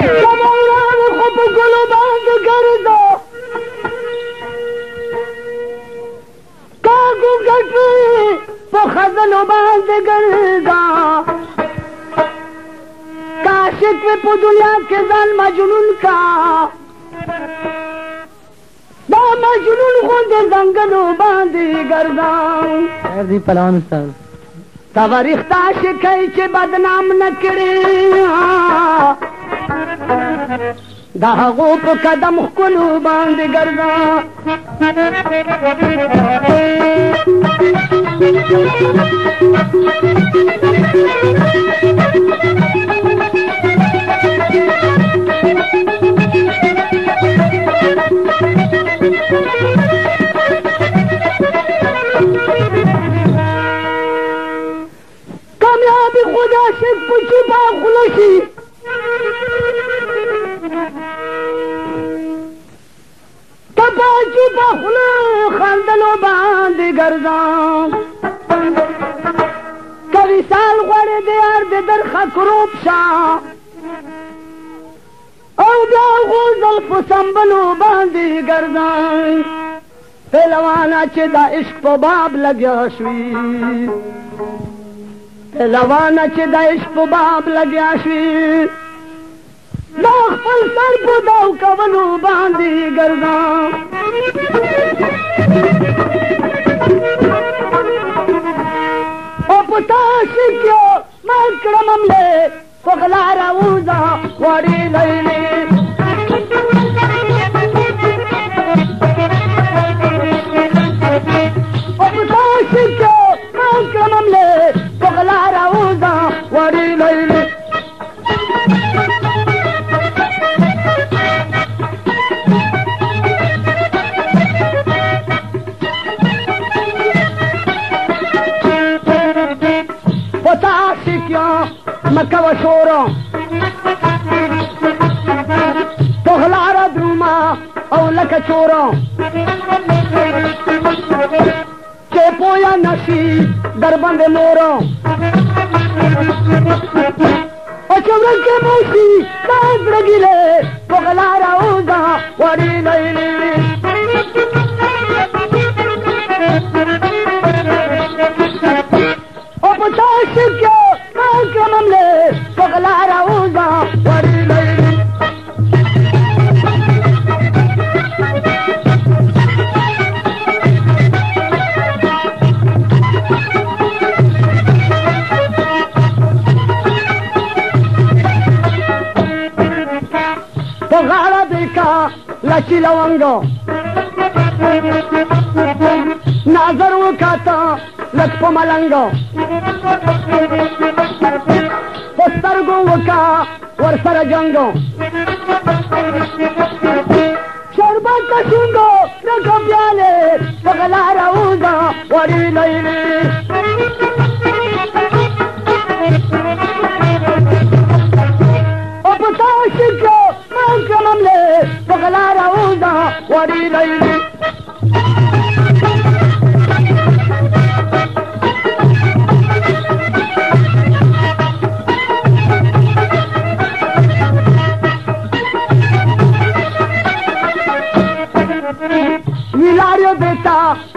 زما ورانو خو په ګلو باندې ګرځه کاګو ګټي په خزانو باندې ګرځا کاشک مې په دنیا کې ځان مجنون کا دا مجنون غوندې ځنګلو باندې ګرځا خیر دی پلان استاد تاریخ تا شکای چې بدنام نکړي कदम कोन बांध गर्मा درخه کروب شا او دا غوزل په سنبلو باندې ګرځای پهلوانا چې دا عشق په باب لګیا شوي پهلوانا چې دا عشق په باب لګیا شوي دا خپل سر په داو کولو باندې ګرځا बड़ी लई चोरो चेपोया नशी दरबंद मोरो चवनि खे मशीनार la Chilawango Nazar ukata la pomalanga. Postar guka war sarajango. Sharbat ka shungo la kambiale, pagalara uda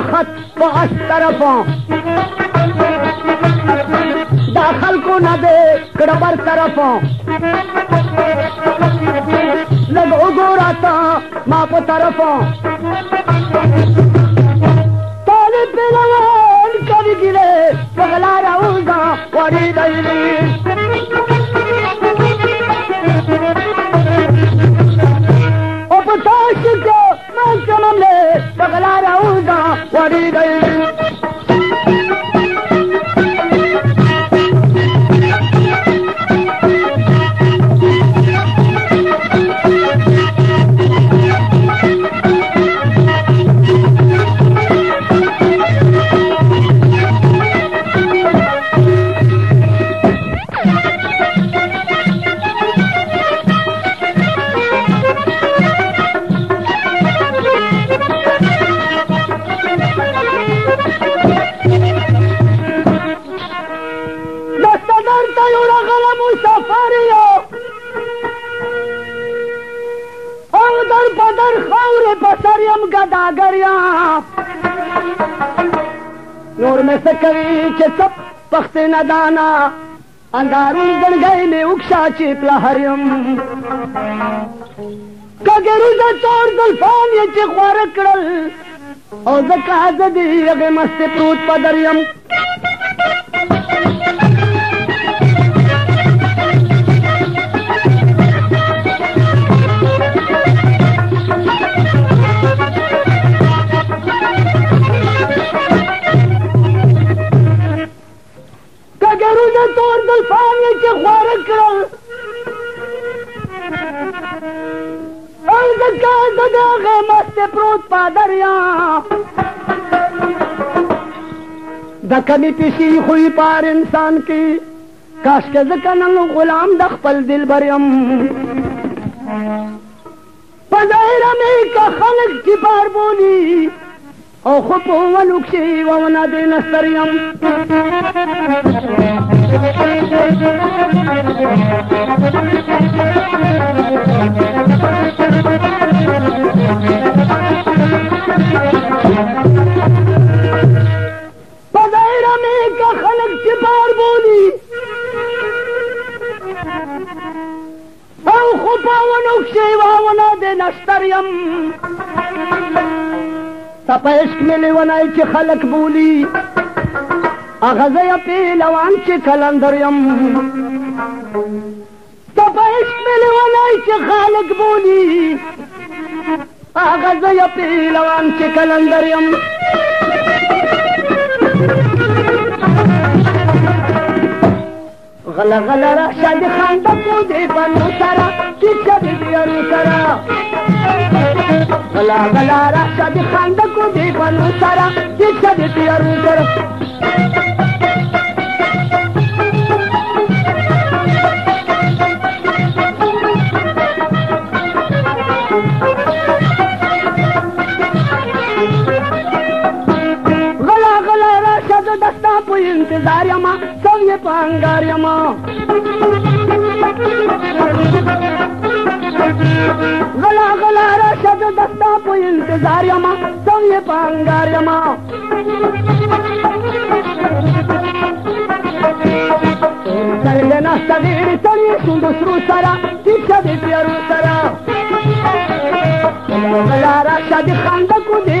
داخل با اش طرفا داخل کو نہ دے کڑبر طرفا لگ او گورا تا ماں پو طرفا تولی پیلو نور مې څه کوي چې څه پخت نه دانا اندارون ګڼګۍ مې وکشا چې پلهر یم کګروزه تور دلفان یې چې خواره کړل او زه کازه دې هغې مستې پروت په دریم ځان د دغه مست پروت پادریا د کمی پیشي خوې پار انسان کې کاش کې ځکه نن غلام د خپل دل بریم په ظاهره مې که خلک کبار بولي او خو په ولو کښې وونه دې نه ستر یم تپیشک می لیونای چې خلق بولی اغزه یا پیلوان چې کلندر یم تپیشک می لیونای چې خلق بولی هغه زه یو پیلوان چې کلندر یم غلا غلا را شادی خان د پوجي بنو سرا چې کبي دیارو سرا غلا غلا را شادی خان د پوجي بنو سرا چې کبي دیارو سرا ंग दुसरो करादी कंदी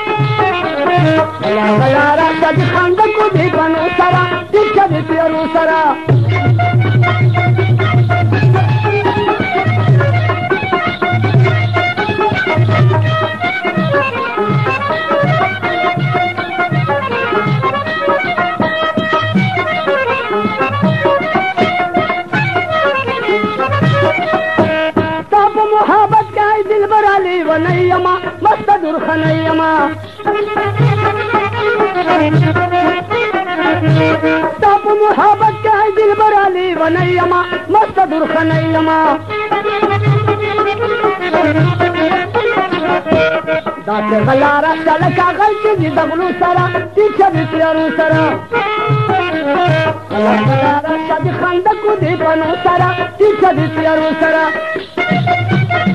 अनसारा किथे अनुसार افغانۍ یما مست درخنۍ یما دا چې غلاره ده لکه غل چې دي د غلو سره چې چې د تیارو سره غلاره ده د خندقو د پنو سره چې چې د تیارو سره